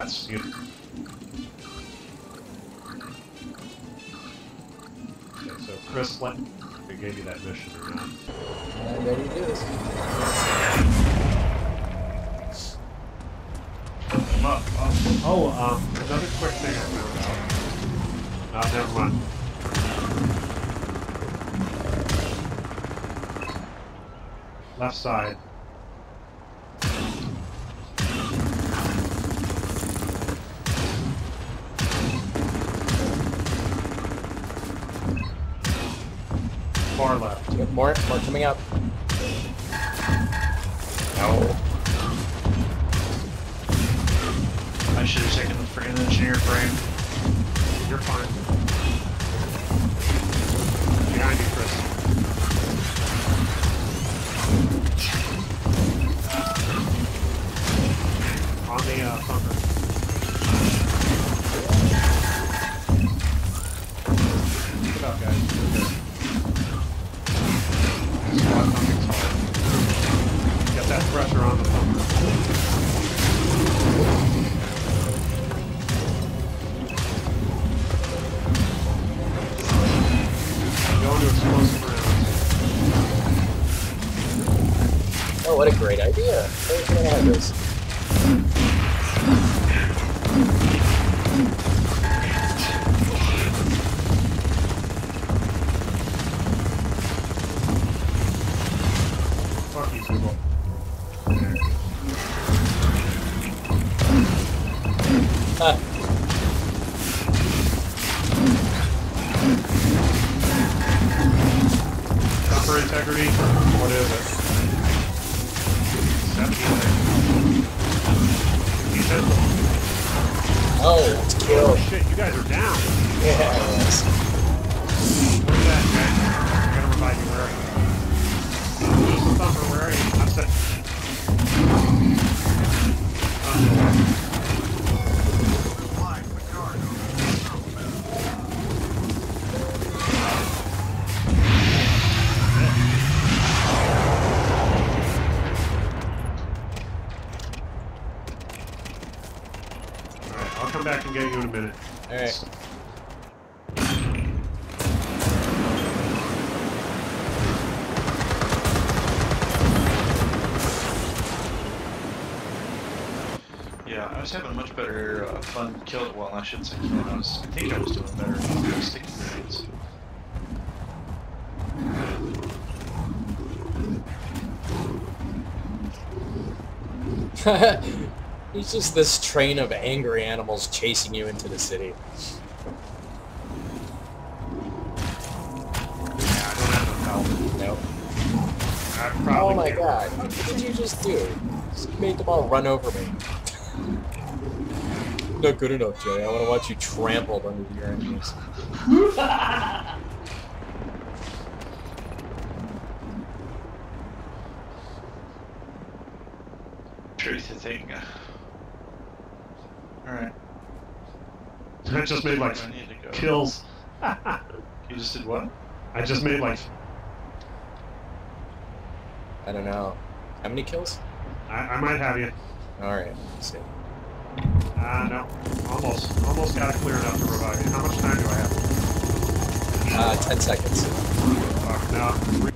That's beautiful. Okay, so Chris let I gave you that mission or not. I better do this. Up, up. Oh, um, another quick thing I found out. Oh, never mind. left side. Far left. Yep, More, more coming up. No. I should have taken the freaking engineer frame. You're fine. Behind you, Chris. On the uh, thumper. Good up, guys. Get that pressure on the rounds. Oh, what a great idea. Where's? Ah, integrity. What is it? Oh, it's Oh shit! You guys are down. Yeah, it. Where's that, guys? I gotta revive you. Where come back and get you in a minute. Alright. Yeah, I was having a much better uh, fun kill. Well, I shouldn't say fun. I was. I think I was doing better with sticky grenades. It's just this train of angry animals chasing you into the city. Yeah, I don't have enough health. Nope. I Oh my god, what did you just do? Just made them all run over me. Not good enough, Jay. I want to watch you trampled under your enemies. Truth thing. All right. I just made like I need to go? kills. You just did what? I just made like I don't know. How many kills? I, I might have you. Alright, let's see. Ah, no. Almost. Almost got it clear enough to revive you. How much time do I have? Uh, 10 seconds. Fuck, no.